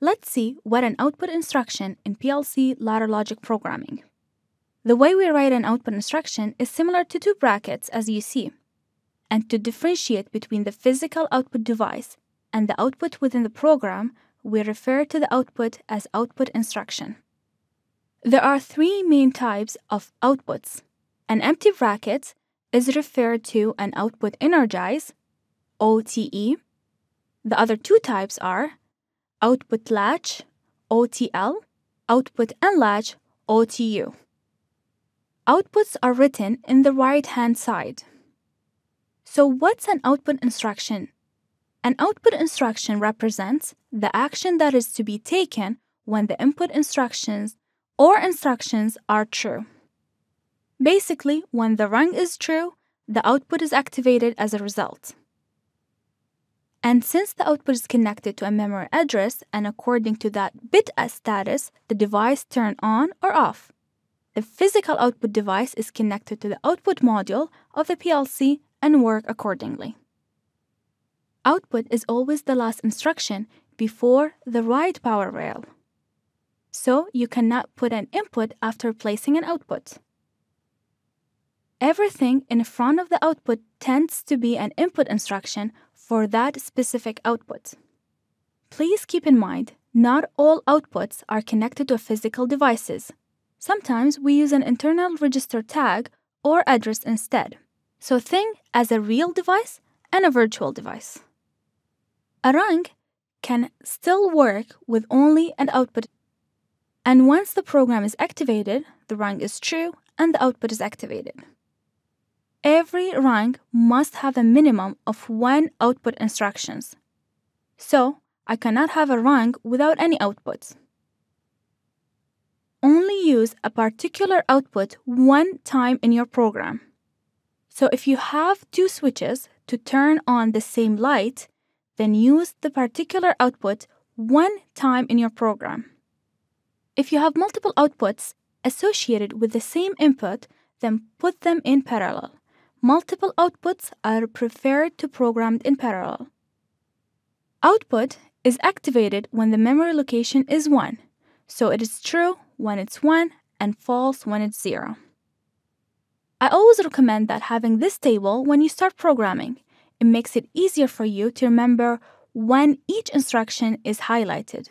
Let's see what an output instruction in PLC ladder logic programming. The way we write an output instruction is similar to two brackets as you see. And to differentiate between the physical output device and the output within the program, we refer to the output as output instruction. There are three main types of outputs. An empty bracket is referred to an output energize, OTE. The other two types are output latch, OTL, output unlatch OTU. Outputs are written in the right hand side. So, what's an output instruction? An output instruction represents the action that is to be taken when the input instructions or instructions are true. Basically, when the rung is true, the output is activated as a result. And since the output is connected to a memory address and according to that bit as status, the device turn on or off. The physical output device is connected to the output module of the PLC and work accordingly. Output is always the last instruction before the right power rail. So you cannot put an input after placing an output. Everything in front of the output tends to be an input instruction for that specific output. Please keep in mind, not all outputs are connected to physical devices. Sometimes we use an internal register tag or address instead. So think as a real device and a virtual device. A rung can still work with only an output. And once the program is activated, the rung is true and the output is activated. Every rung must have a minimum of one output instructions. So, I cannot have a rung without any outputs. Only use a particular output one time in your program. So if you have two switches to turn on the same light, then use the particular output one time in your program. If you have multiple outputs associated with the same input, then put them in parallel. Multiple outputs are preferred to programmed in parallel. Output is activated when the memory location is 1, so it is true when it's 1 and false when it's 0. I always recommend that having this table when you start programming. It makes it easier for you to remember when each instruction is highlighted.